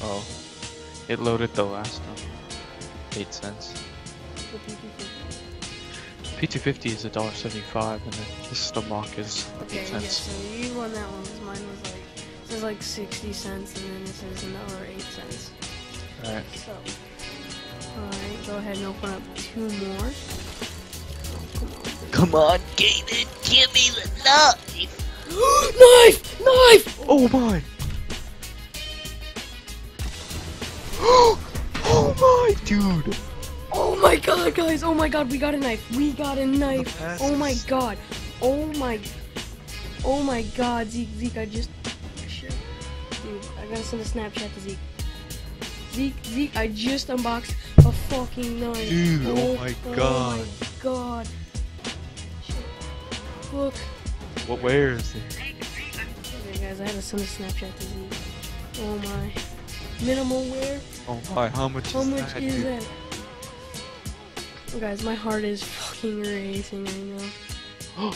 Oh, it loaded the last one. Eight cents. The P250. P250 is a dollar seventy-five, and then this the mock is Okay, eight yeah, cents. so you won that one because mine was like, it says like 60 cents and then it says another 8 cents. Alright. So, alright, go ahead and open up two more. Come on, Gaben, give me the knife! knife! Knife! Oh my! oh my, dude! Oh my god, guys! Oh my god, we got a knife! We got a knife! Oh my god! Oh my... Oh my god, Zeke, Zeke, I just... Shit. Dude, I gotta send a Snapchat to Zeke. Zeke, Zeke, I just unboxed a fucking knife. Dude, oh, oh my Oh God. my god. Shit. Look. What? Where is it? Okay, guys, I had to send a Snapchat to Zeke. Oh my. Minimal wear? Oh my, how much How is much that, is that? Oh, guys, my heart is fucking racing right now.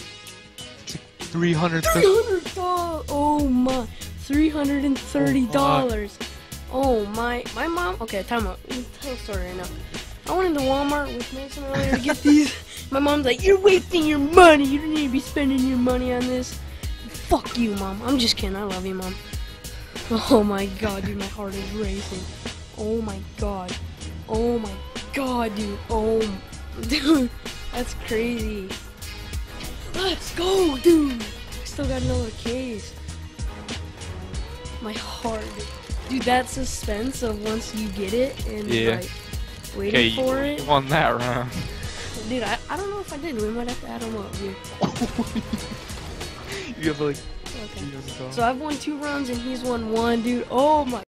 Three hundred. Three hundred dollars. Oh my, three hundred and thirty dollars. Oh my, my mom. Okay, time out. Tell a story right now. I went into Walmart with Mason earlier to get these. My mom's like, "You're wasting your money. You don't need to be spending your money on this." Fuck you, mom. I'm just kidding. I love you, mom. Oh my god, dude, my heart is racing. Oh my god. Oh my god, dude. Oh, dude, that's crazy. Let's go, dude. I still got another case. My heart, dude. That suspense of once you get it and Yeah. like waiting Okay, you, for it, you won that round. dude. I, I don't know if I did. We might have to add them up, dude. you have like. Okay. So I've won two rounds and he's won one, dude. Oh my.